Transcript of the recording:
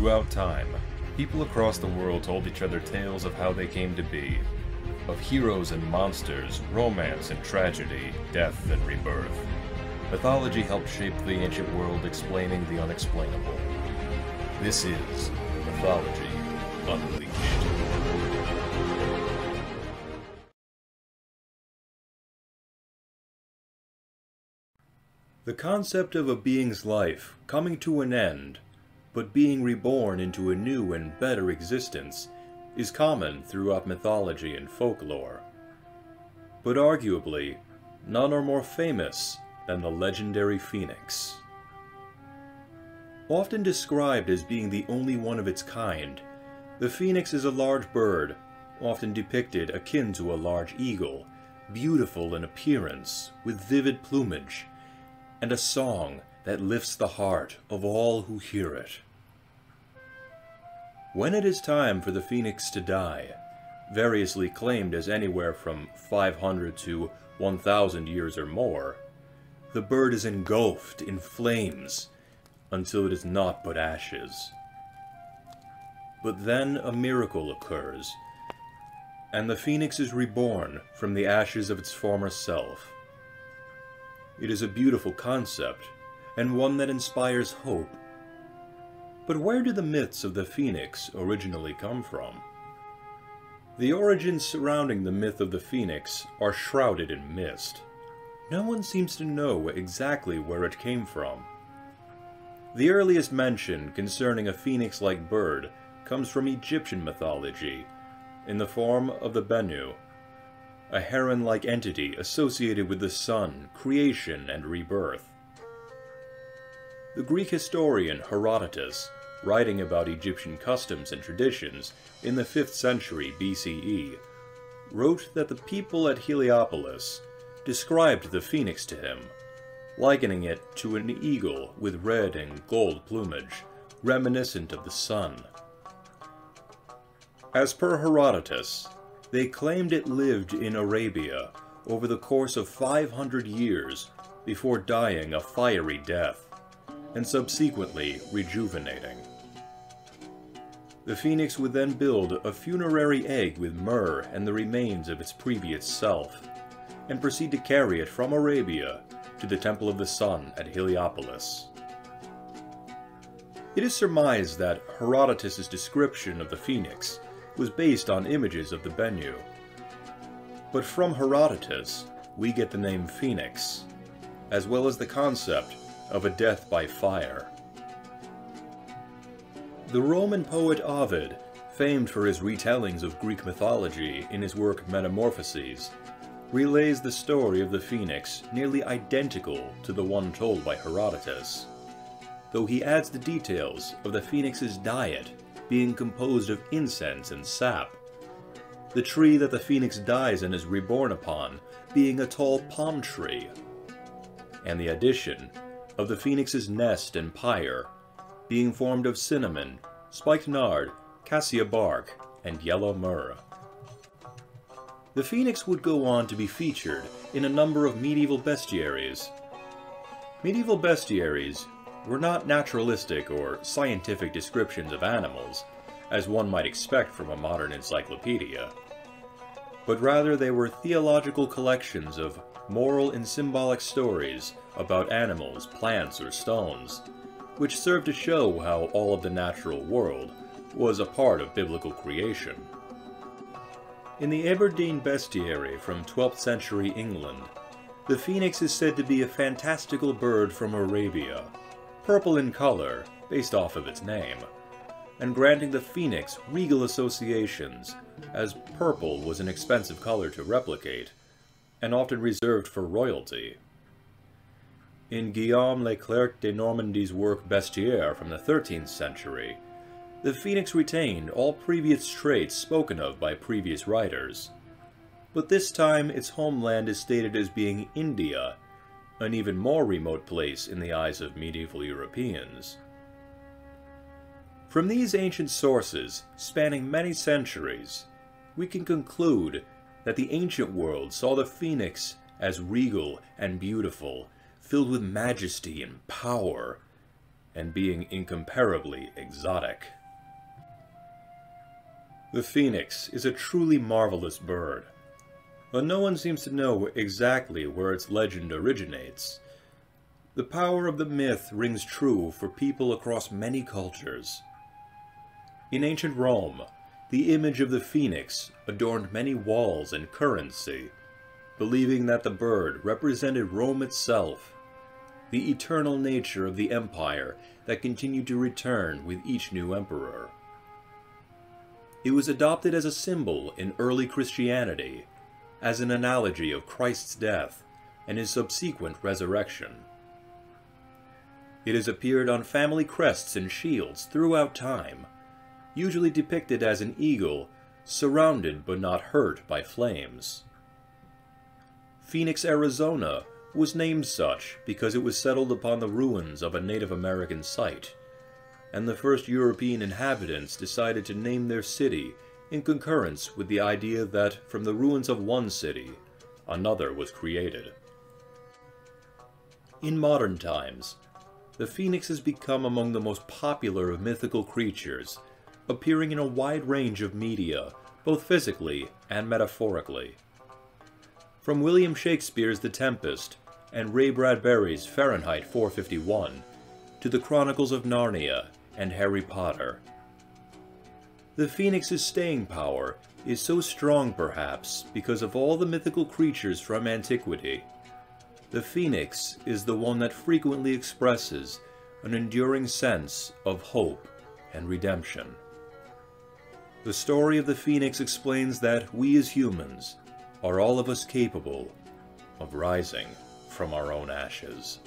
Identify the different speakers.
Speaker 1: Throughout time, people across the world told each other tales of how they came to be, of heroes and monsters, romance and tragedy, death and rebirth. Mythology helped shape the ancient world explaining the unexplainable. This is Mythology Unleashed. The concept of a being's life coming to an end, but being reborn into a new and better existence, is common throughout mythology and folklore. But arguably, none are more famous than the legendary phoenix. Often described as being the only one of its kind, the phoenix is a large bird, often depicted akin to a large eagle, beautiful in appearance, with vivid plumage, and a song that lifts the heart of all who hear it. When it is time for the phoenix to die, variously claimed as anywhere from 500 to 1,000 years or more, the bird is engulfed in flames until it is naught but ashes. But then a miracle occurs, and the phoenix is reborn from the ashes of its former self. It is a beautiful concept, and one that inspires hope. But where do the myths of the phoenix originally come from? The origins surrounding the myth of the phoenix are shrouded in mist. No one seems to know exactly where it came from. The earliest mention concerning a phoenix-like bird comes from Egyptian mythology, in the form of the Bennu, a heron-like entity associated with the sun, creation, and rebirth. The Greek historian Herodotus, writing about Egyptian customs and traditions in the 5th century BCE, wrote that the people at Heliopolis described the phoenix to him, likening it to an eagle with red and gold plumage, reminiscent of the sun. As per Herodotus, they claimed it lived in Arabia over the course of 500 years before dying a fiery death, and subsequently rejuvenating. The phoenix would then build a funerary egg with myrrh and the remains of its previous self, and proceed to carry it from Arabia to the Temple of the Sun at Heliopolis. It is surmised that Herodotus' description of the phoenix was based on images of the Bennu. But from Herodotus, we get the name Phoenix, as well as the concept of a death by fire. The Roman poet Ovid, famed for his retellings of Greek mythology in his work Metamorphoses, relays the story of the phoenix nearly identical to the one told by Herodotus, though he adds the details of the phoenix's diet being composed of incense and sap. The tree that the phoenix dies and is reborn upon being a tall palm tree. And the addition of the phoenix's nest and pyre being formed of cinnamon, spikenard, cassia bark, and yellow myrrh. The phoenix would go on to be featured in a number of medieval bestiaries. Medieval bestiaries were not naturalistic or scientific descriptions of animals, as one might expect from a modern encyclopedia, but rather they were theological collections of moral and symbolic stories about animals, plants, or stones, which serve to show how all of the natural world was a part of biblical creation. In the Aberdeen Bestiary from 12th century England, the phoenix is said to be a fantastical bird from Arabia, purple in color, based off of its name, and granting the phoenix regal associations, as purple was an expensive color to replicate, and often reserved for royalty. In Guillaume Leclerc de Normandie's work Bestiaire from the 13th century, the phoenix retained all previous traits spoken of by previous writers, but this time its homeland is stated as being India an even more remote place in the eyes of medieval Europeans. From these ancient sources, spanning many centuries, we can conclude that the ancient world saw the phoenix as regal and beautiful, filled with majesty and power, and being incomparably exotic. The phoenix is a truly marvelous bird, but no one seems to know exactly where its legend originates. The power of the myth rings true for people across many cultures. In ancient Rome, the image of the phoenix adorned many walls and currency, believing that the bird represented Rome itself, the eternal nature of the empire that continued to return with each new emperor. It was adopted as a symbol in early Christianity, as an analogy of Christ's death and his subsequent resurrection. It has appeared on family crests and shields throughout time, usually depicted as an eagle surrounded but not hurt by flames. Phoenix, Arizona was named such because it was settled upon the ruins of a Native American site and the first European inhabitants decided to name their city in concurrence with the idea that from the ruins of one city, another was created. In modern times, the phoenix has become among the most popular of mythical creatures, appearing in a wide range of media, both physically and metaphorically. From William Shakespeare's The Tempest and Ray Bradbury's Fahrenheit 451 to the Chronicles of Narnia and Harry Potter. The Phoenix's staying power is so strong perhaps because of all the mythical creatures from antiquity. The Phoenix is the one that frequently expresses an enduring sense of hope and redemption. The story of the Phoenix explains that we as humans are all of us capable of rising from our own ashes.